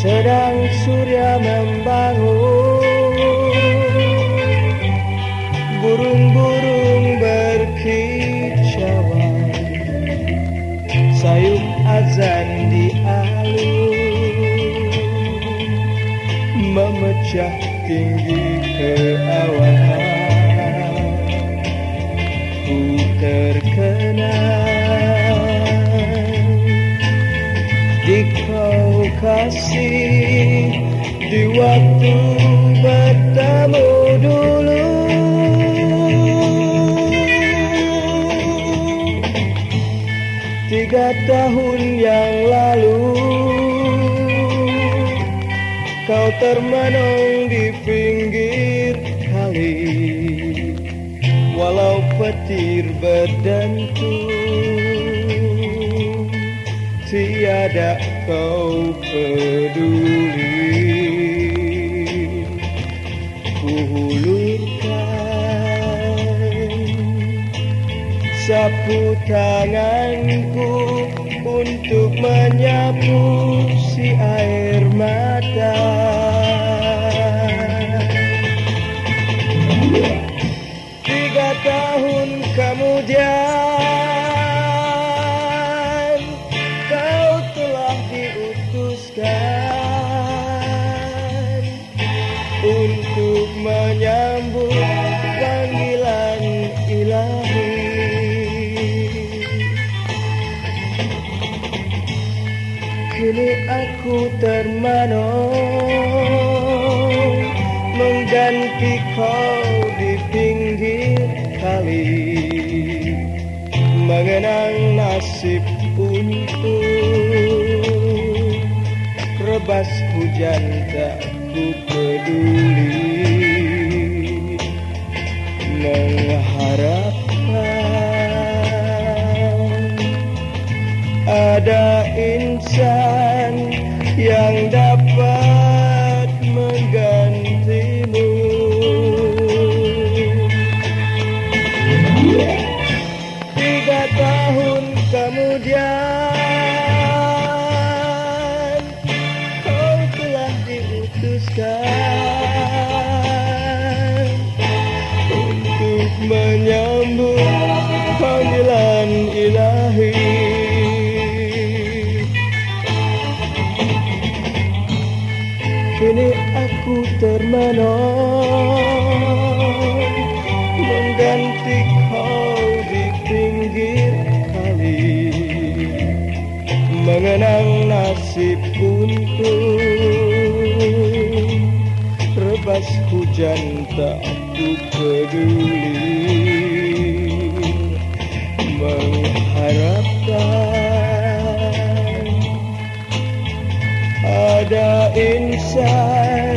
Siang surya membangun. Burung-burung berkicauan. Sayup azan di alun Memecah tinggi ke awan kasih Di waktu bertemu dulu Tiga tahun yang lalu Kau termenung di pinggir kali Walau petir berdentum Tiada kau peduli. Hulurkan Sapu tanganku Untuk menyapu si air mata Kini aku termenung Mengganti kau di pinggir kali. Mengenang nasib untuk Rebas hujan tak ku peduli ada insan yang dapat menggantimu. Tiga tahun kemudian Kau telah diutuskan Untuk menyambut panggilan ilahi Kini aku termenung Mengganti kau di pinggir kali. Mengenang nasib untuk Rebas hujan tak ku peduli inside.